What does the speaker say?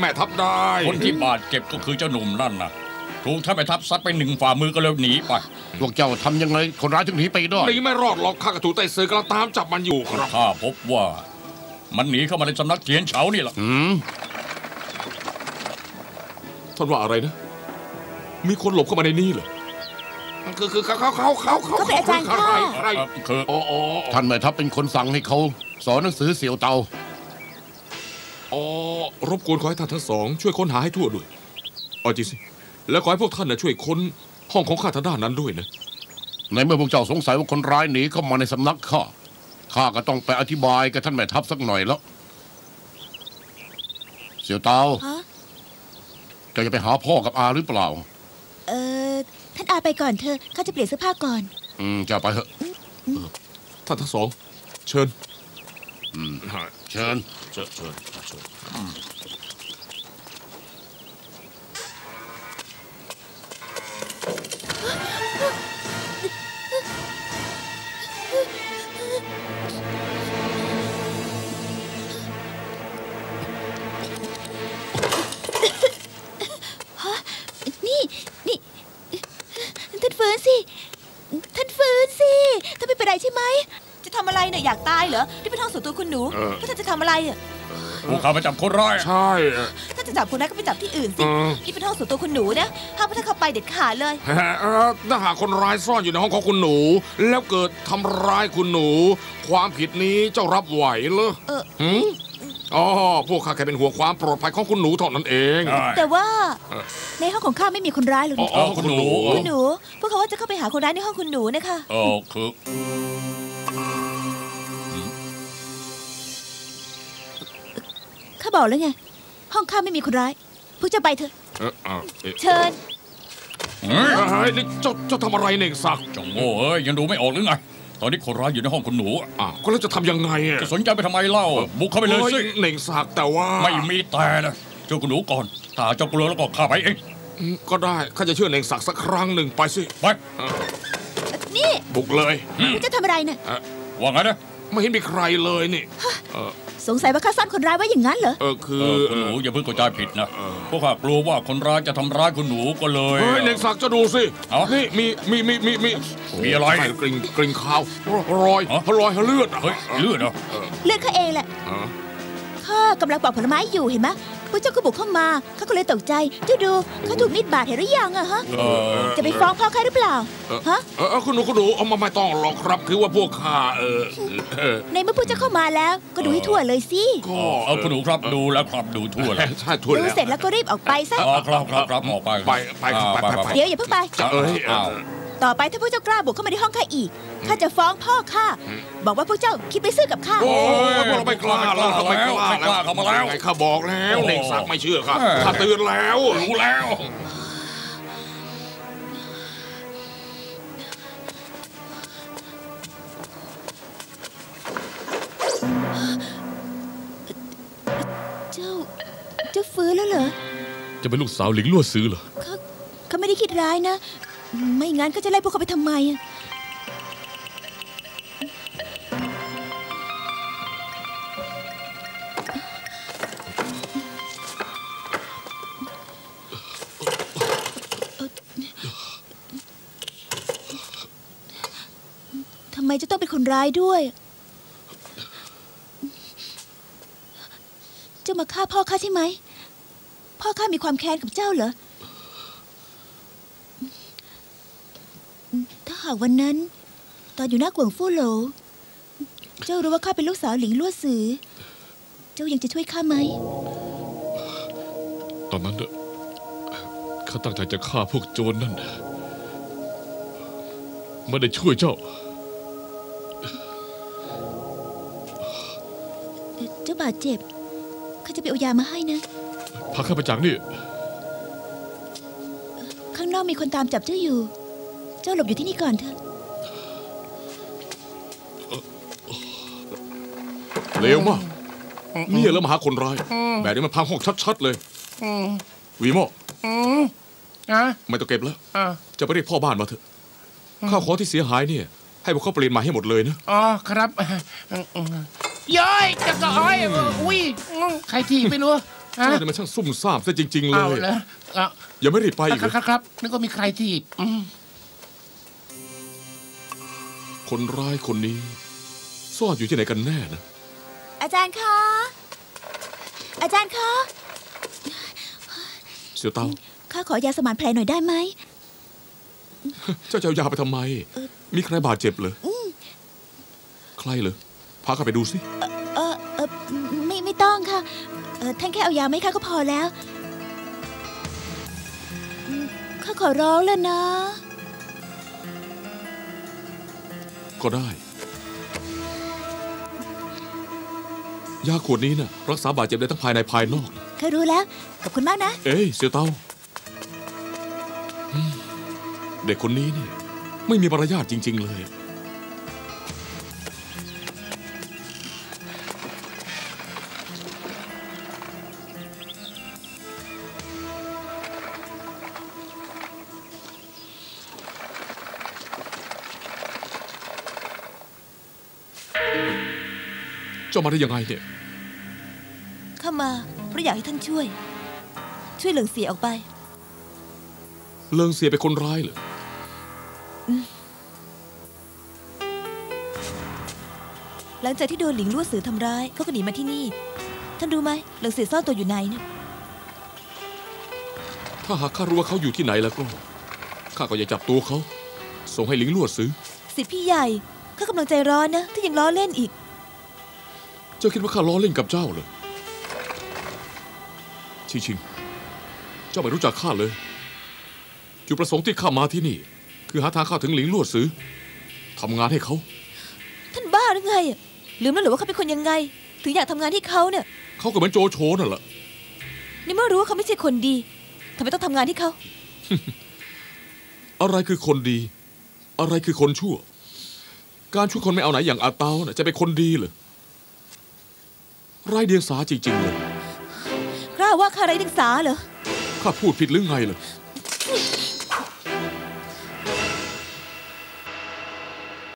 แม่ทัพได้ คนที่บาดเจ็บก็คือเจ้าหนุ่มนั่นน่ะ ถูกท่านไปทับซัดไปหนึ่งฝ่ามือก็เลยหนีไป พวกเจ้าทำยังไงคนร้ายถึงหนีไปได้หนีไม่รอดหรอกข้ากระถูกไต้ซื้อกำลังตามจับมันอยู่ครับข้าพบว่า มันหนีเข้ามาในสำนักเทียนเฉานี่แหละอืมท่านว่าอะไรนะ มีคนหลบเข้ามาในนี้เหรอคือคือเขาเขาเขาเขาเขาเขาเป็นอาจารย์ใครข้าใครเอ่อคืออ๋ออ๋อท่านแม่ทัพเป็นคนสั่งให้เขา สอนหนังสือเสี่ยวเตา อ๋อรบกวนขอให้ท่านทั้งสองช่วยค้นหาให้ทั่วด้วยเอาจริงสิแล้วขอให้พวกท่านนะช่วยค้นห้องของข้าทางด้านนั้นด้วยนะ ในเมื่อพวกเจ้าสงสัยว่าคนร้ายหนีเข้ามาในสำนักข้าข้าก็ต้องไปอธิบายกับท่านแม่ทัพสักหน่อยแล้ว เสี่ยวเตาฮะเจะจะไปหาพ่อกับอาหรือเปล่า เออท่านอาไปก่อนเถอะข้าจะเปลี่ยนเสื้อผ้าก่อน อืมจะไปเถอะ ท่านทั้งสอง เชิญ อืม เชิญเชิญเชิญเชิญนี่นี่ ท่านฟื้นสิ ท่านฟื้นสิ ท่านไม่เป็นไรใช่ไหม จะทำอะไรเนี่ยอยากตายเหรอที่เป็นห้องส่วนตัวคุณหนูแล้วท่านจะทำอะไรอะพวกข้าไปจับคนร้ายใช่เอ่อถ้าจะจับคนนั้นก็ไปจับที่อื่นสิเออ นี่เป็นห้องส่วนตัวคุณหนูนะห้ามให้ท่านเข้าไปเด็ดขาดเลยฮะเอ่อถ้าหากคนร้ายซ่อนอยู่ในห้องของคุณหนู แล้วเกิดทำร้ายคุณหนู ความผิดนี้เจ้ารับไหวเหรอเออ หืมอ๋อพวกข้าแค่เป็นห่วงความปลอดภัยของคุณหนูเท่านั้นเอง ใช่ แต่ว่าเออ ในห้องของข้าไม่มีคนร้ายหรอกอ๋อนะอ๋อคุณหนู คุณหนู พวกเขาว่าจะเข้าไปหาคนร้ายในห้องคุณหนูนะคะ เออคือาบอกแล้วไง ห้องข้าไม่มีคนร้าย พวกเจ้าไปเถอะ เออเอาเอ๊ะเชิญเฮ้ยเฮ้ยนี่เจ้าเจ้าทำอะไรเน่งศักดิ์เจ้าโง่เอ้ยยังดูไม่ออกหรือไง ตอนนี้คนร้ายอยู่ในห้องคุณหนูอะอ้าวก็แล้วจะทำยังไงอะจะสนใจไปทำไมเล่า บุกเข้าไปเลยสิฮ้เน่งศักดิ์แต่ว่าไม่มีแต่นะช่วยคุณหนูก่อน ถ้าเจ้ากลัวแล้วก็ข้าไปเอง อืมก็ได้ข้าจะเชื่อเน่งศักดิ์สักครั้งหนึ่งไปสิ ไป นี่บุกเลย พวกเจ้าทำอะไรเนี่ย ว่าไงนะ ไม่เห็นมีใครเลยนี่เออ สงสัยว่าข้าซ่อนคนร้ายไว้อย่างนั้นเหรอ เออคืเอออคุณหนูอย่าเพิ่งเข้าใจผิดนะ พวกข้ากลัวว่าคนร้ายจะทำร้ายคุณหนูก็เลย เฮ้ยเน่งศักดิ์จะดูสิเอ้านี่มีมีมีมีมีมีอะไรใช่กริ่งกริ่งขาวรอยฮะรอยเลือดอะเฮ้ยเลือดเหรอเลือดข้าเองแหละอ๋อ ข้ากำลังปอกผลไม้อยู่เห็นไหมพวกเจ้าก็บุกเข้ามาเขาก็เลยตกใจเจ้าดูเขาถูกมีดบาดเห็นหรือยังอะฮะจะไปฟ้องพ่อข้าหรือเปล่าฮะเออคุณหนูคุณหนูเอามาไม่ต้องหรอกครับคือว่าพวกข้าเออในเมื่อพวกเจ้าเข้ามาแล้ว ก็ดูให้ทั่วเลยสิก็เอาคุณหนูครับดูแล้วครับดูทั่วแล้วใช่ทั่วดูแล้วเสร็จแล้วก็รีบออกไปซะอ๋อครับครับครับออกไปไปไปไปเดี๋ยวอย่าเพิ่งไปเอ้ยอ้าว ต่อไปถ้าพวกเจ้ากล้าบุกเข้ามาในห้องข้าอีก ข้าจะฟ้องพ่อข้า บอกว่าพวกเจ้าคิดไปซื้อกับข้า โอ้ยพวกเราไม่กล้าเราไม่กล้าไม่กล้าเข้ามาแล้วไงข้าบอกแล้วโอ้เน่งศักดิ์ไม่เชื่อข้าเออข้าเตือนแล้วรู้แล้วเจ้า เจ้าฟื้นแล้วเหรอ จะเป็นลูกสาวหลิงลั่วซื้อเหรอเขาเขาไม่ได้คิดร้ายนะ ไม่งั้นก็จะไล่พวกเขาไปทำไมอะทำไมจะต้องเป็นคนร้ายด้วยเจ้ามาฆ่าพ่อข้าใช่ไหม พ่อข้ามีความแค้นกับเจ้าเหรอ ถ้า หากวันนั้น ตอนอยู่หน้ากวงฟู่โหล เจ้ารู้ว่าข้าเป็นลูกสาวหลิงลั่วซือ เจ้ายังจะช่วยข้าไหม ตอนนั้นน่ะข้าตั้งใจจะฆ่าพวกโจรนั่นไม่ได้ช่วยเจ้า เจ้าบาดเจ็บ ข้าจะไปเอายามาให้นะ พาข้าไปจากนี่ ข้างนอกมีคนตามจับเจ้าอยู่ เจ้าหลบอยู่ที่นี่ก่อนเถอะเลวมากเนี่ยแล้วมาหาคนร้าย แบบนี้มันพังห้องชัดๆเลยวีโมอะไม่ต้องเก็บแล้วจะไปเรียกพ่อบ้านมาเถอะข้าวของที่เสียหายเนี่ย ให้พวกเขาเปลี่ยนใหม่ให้หมดเลยนะอ๋อครับย้อยจะก็อ้อยอุ้ยใครทีไม่รู้เจ้าเนี่ยมันช่างซุ่มซ่ามซะจริง ๆ เลเอายเลยอะอย่าไม่รีบไปอีกครับครับนึกว่ามีใครที่อื คนร้ายคนนี้ ซ่อนอยู่ที่ไหนกันแน่นะ อาจารย์คะ อาจารย์คะ เสียวเตาข้าขอยาสมานแผลหน่อยได้ไหม เจ้าจะเอายาไปทำไม มีใครบาดเจ็บเหรออใครเหรอ พาข้าไปดูสิ เออเออไม่ไม่ต้องค่ะเออท่านแค่เอายาไหมคะก็พอแล้วอืมข้าขอร้องแล้วนะ ก็ได้ ยาขวดนี้น่ะรักษาบาดเจ็บได้ทั้งภายในภายนอกข้ารู้แล้ว ขอบคุณมากนะ เอ้ยเสียวเตาอืมเด็กคนนี้นี่ไม่มีมารยาทจริง ๆ เลย เจ้ามาได้ยังไงเนี่ยเข้ามาเพราะอยากให้ท่านช่วย ช่วยเหลืองเสียออกไป เลิงเสียเป็นคนร้ายเหรอหลังจากที่โดนหลิงลั่วสือทำร้ายเขาก็หนีมาที่นี่ ท่านรู้ไหมเหลืองเสียซ่อนตัวอยู่ไหนเนี่ยถ้าหากข้ารู้ว่าเขาอยู่ที่ไหนแล้วก็ข้าก็อย่าจับตัวเขา ส่งให้หลิงลวดซื้อสิทธิพี่ใหญ่ข้ากำลังใจร้อนนะ ถ้ายังล้อเล่นอีก เจ้าคิดว่าข้าล้อเล่นกับเจ้าเหรอชิงชิง เจ้าไม่รู้จักข้าเลย จุดประสงค์ที่ข้ามาที่นี่ คือหาทางเข้าถึงหลิงลวดซื้อทำงานให้เขา ท่านบ้าหรือไงอะลืมแล้วหรือว่าเขาเป็นคนยังไง ถึงอยากทำงานให้เขาเนี่ยเขาก็เหมือนโจโฉนั่นแหละ ในเมื่อรู้ว่าเขาไม่ใช่คนดีทำไมต้องทำงานให้เขา อะไรคือคนดี อะไรคือคนชั่ว การช่วยคนไม่เอาไหนอย่างอาเตาน่ะจะเป็นคนดีเหรอ ไร้เดียงสาจริงๆเลย กล้าว่าข้าไร้เดียงสาเหรอ ข้าพูดผิดหรือไงล่ะ